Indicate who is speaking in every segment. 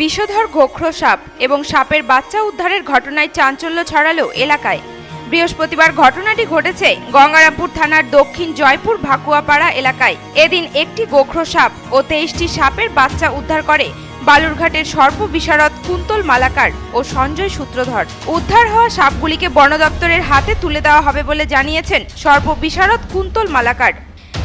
Speaker 1: বিষধর গোখরো সাপ এবং সাপের বাচ্চা উদ্ধারের ঘটনায় চাঞ্চল্য ছড়ালো এলাকায়। বৃহস্পতিবার ঘটনাটি ঘটেছে গঙ্গারামপুর থানার দক্ষিণ জয়পুর ভাকুয়াপাড়া এলাকায়। এদিন একটি গোখরো সাপ ও তেইশটি সাপের বাচ্চা উদ্ধার করে বালুরঘাটের সর্প বিশারদ কুন্তল মালাকার ও সঞ্জয় সূত্রধর। উদ্ধার হওয়া সাপগুলিকে বন দপ্তরের হাতে তুলে দেওয়া হবে বলে জানিয়েছেন সর্প বিশারদ কুন্তল মালাকার।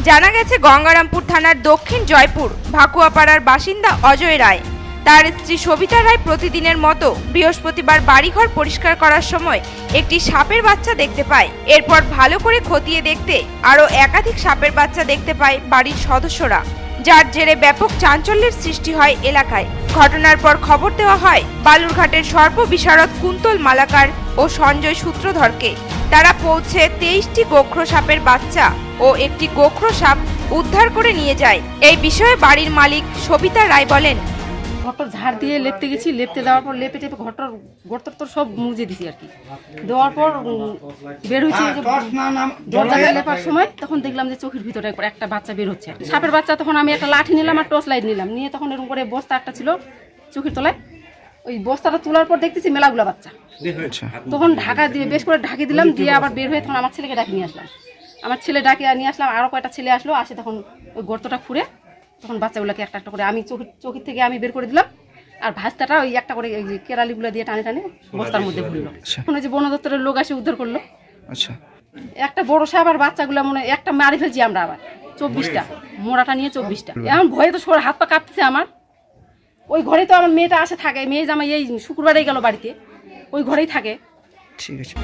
Speaker 1: জানা গেছে গঙ্গারামপুর থানার দক্ষিণ জয়পুর ভাকুয়াপাড়ার বাসিন্দা অজয় রায়। তার স্ত্রী সবিতা রায় প্রতিদিনের মতো বৃহস্পতিবার বাড়িঘর পরিষ্কার করার সময় একটি সাপের বাচ্চা দেখতে পায়। এরপর ভালো করে খতিয়ে দেখতে আরও একাধিক সাপের বাচ্চা দেখতে পায় বাড়ির সদস্যরা, যার জেরে ব্যাপক চাঞ্চল্যের সৃষ্টি হয় এলাকায়। ঘটনার পর খবর দেওয়া হয়, বালুরঘাটের সর্প বিশারদ কুন্তল মালাকার ও সঞ্জয় সূত্রধরকে। তারা পৌঁছে তেইশটি গোখরো সাপের বাচ্চা ও একটি গোখরো সাপ উদ্ধার করে নিয়ে যায়। এই বিষয়ে বাড়ির মালিক সবিতা রায় বলেন
Speaker 2: ঘরটা ঝাড় দিয়ে লেপতে গেছি লেপতে দেওয়ার পর লেপে টেপে ঘরটার গর্তর তো সব মুজে দিছি আর কি। দেওয়ার পর বের হয়েছে দরজাটা লেপার সময় তখন দেখলাম যে চোখের ভিতরে একবার একটা বাচ্চা বের হচ্ছে। সাপের বাচ্চা তখন আমি একটা লাঠি নিলাম আর টর্চ লাইট নিলাম। নিয়ে তখন এরকম করে বস্তা একটা ছিল চোখের তলায়। ওই বস্তাটা তোলার পর দেখতেছি মেলাগুলা বাচ্চা। তখন ঢাকা দিয়ে বেশ করে ঢাকি দিলাম দিয়ে আবার বের হয়ে তখন আমার ছেলেকে ডাকি নিয়ে আসলাম। আমার ছেলে ডাকে নিয়ে আসলাম আরও কয়টা ছেলে আসলো আসে তখন ওই গর্তটা খুঁড়ে তখন বাচ্চাগুলোকে একটা একটা করে আমি চোখের চোখের থেকে আমি বের করে দিলাম। আর ভাস্তাটা ওই একটা করে কেরালিগুলো দিয়ে টানে টানে বস্তার মধ্যে ভরলো এখন ওই যে বন দপ্তরের লোক আসে উদ্ধার করল।
Speaker 3: আচ্ছা।
Speaker 2: একটা বড় সাপ আর বাচ্চাগুলো মনে হয় একটা মারি ফেলছি আমরা আবার। চব্বিশটা। মোড়াটা নিয়ে চব্বিশটা। এখন ভয়ে তো সর হাত পা কাঁপতেছে আমার। ওই ঘরে তো আমার মেয়েটা আসে থাকে। মেয়ে জামাই এই শুক্রবারেই গেল বাড়িতে। ওই ঘরেই থাকে।
Speaker 3: ঠিক আছে।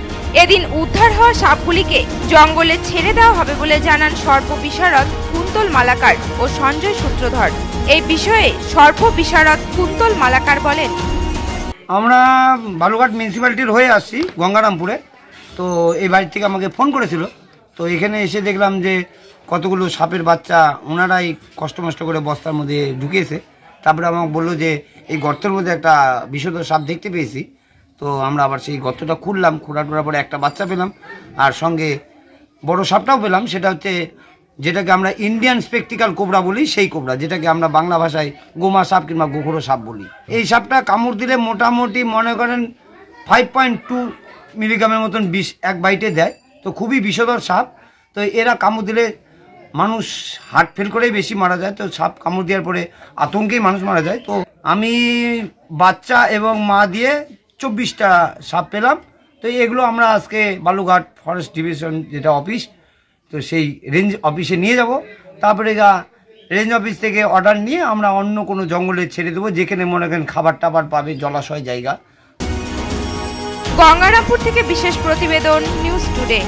Speaker 1: এদিন উদ্ধার হওয়া সাপগুলিকে জঙ্গলে ছেড়ে দেওয়া হবে বলে জানান সর্প বিশারদ। কুন্তল মালাকার ও সঞ্জয় সূত্রধর। এই বিষয়ে সর্প বিশারদ কুন্তল মালাকার বলেন।
Speaker 4: আমরা বালুঘাট মিউনিসিপ্যালিটির হয়ে আসছি, গঙ্গারামপুরে। তো এই বাড়ি থেকে আমাকে ফোন করেছিল। তো এখানে এসে দেখলাম যে কতগুলো সাপের বাচ্চা ওনারাই কষ্ট মষ্ট করে বস্তার মধ্যে ঢুকিয়েছে। তারপরে আমাকে বলল যে এই গর্তের মধ্যে একটা বিশুদ্ধ সাপ দেখতে পেয়েছি। তো আমরা আবার সেই গর্তটা খুললাম খোঁড়া টোড়ার পরে একটা বাচ্চা পেলাম। আর সঙ্গে বড় সাপটাও পেলাম, সেটা হচ্ছে যেটাকে আমরা ইন্ডিয়ান স্পেকটিক্যাল কোবরা বলি, সেই কোবরা যেটাকে আমরা বাংলা ভাষায় গোমা সাপ কিংবা গোখরো সাপ বলি। এই সাপটা কামড় দিলে মোটামুটি মনে করেন ফাইভ পয়েন্ট টু মিলিগ্রামের মতন বিষ এক বাইটে দেয়। তো খুবই বিষধর সাপ। তো এরা কামড় দিলে মানুষ হার্ট ফেল করেই বেশি মারা যায়। তো সাপ কামড় দেওয়ার পরে আতঙ্কেই মানুষ মারা যায়। তো আমি বাচ্চা এবং মা দিয়ে চব্বিশটা সাপ পেলাম। তো এগুলো আমরা আজকে বালুঘাট ফরেস্ট ডিভিশন যেটা অফিস তো সেই রেঞ্জ অফিসে নিয়ে যাব। তারপরে যা রেঞ্জ অফিস থেকে অর্ডার নিয়ে আমরা অন্য কোনো জঙ্গলে ছেড়ে দেবো যেখানে মনে করেন খাবার টাবার পাবে জলাশয় জায়গা।
Speaker 1: গঙ্গারামপুর থেকে বিশেষ প্রতিবেদন নিউজ টুডে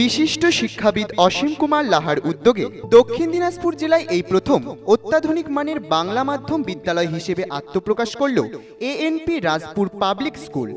Speaker 5: বিশিষ্ট শিক্ষাবিদ অসীম কুমার লাহার উদ্যোগে দক্ষিণ দিনাজপুর জেলায় এই প্রথম অত্যাধুনিক মানের বাংলা মাধ্যম বিদ্যালয় হিসেবে আত্মপ্রকাশ করল এএনপি রাজপুর পাবলিক স্কুল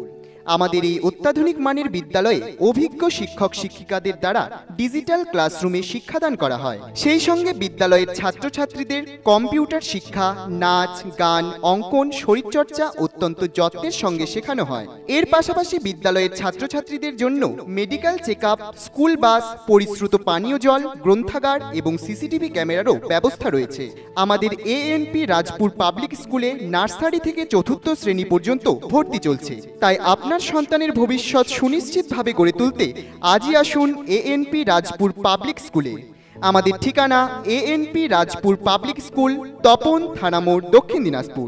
Speaker 5: আমাদের এই অত্যাধুনিক মানের বিদ্যালয়ে অভিজ্ঞ শিক্ষক শিক্ষিকাদের দ্বারা ডিজিটাল ক্লাসরুমে শিক্ষাদান করা হয়। সেই সঙ্গে বিদ্যালয়ের ছাত্রছাত্রীদের কম্পিউটার শিক্ষা, নাচ, গান, অঙ্কন, শরীরচর্চা অত্যন্ত যত্নের সঙ্গে শেখানো হয়। এর পাশাপাশি বিদ্যালয়ের ছাত্রছাত্রীদের জন্য মেডিকেল চেক স্কুল বাস, পরিশ্রুত পানীয় জল, গ্রন্থাগার এবং সিসিটিভি ক্যামেরারও ব্যবস্থা রয়েছে। আমাদের এএনপি রাজপুর পাবলিক স্কুলে নার্সারি থেকে চতুর্থ শ্রেণি পর্যন্ত ভর্তি চলছে। তাই আপনার সন্তানের ভবিষ্যৎ সুনিশ্চিতভাবে গড়ে তুলতে আজই আসুন এএনপি রাজপুর পাবলিক স্কুলে। আমাদের ঠিকানা ANP Rajpur public school, Tapan থানা মোড়, দক্ষিণ দিনাজপুর।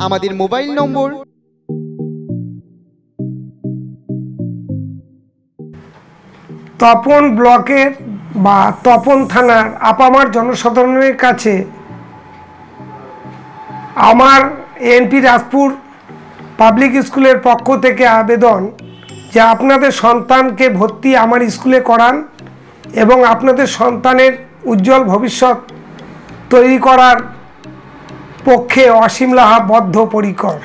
Speaker 5: আমাদের মোবাইল নম্বর
Speaker 6: তপন ব্লকের বা তপন থানার আপামার জনসাধারণের কাছে আমার এনপি রাজপুর পাবলিক স্কুলের পক্ষ থেকে আবেদন যে আপনাদের সন্তানকে ভর্তি আমার স্কুলে করান এবং আপনাদের সন্তানের উজ্জ্বল ভবিষ্যৎ তৈরি করার পক্ষে অসীম লাহাবদ্ধ বদ্ধপরিকর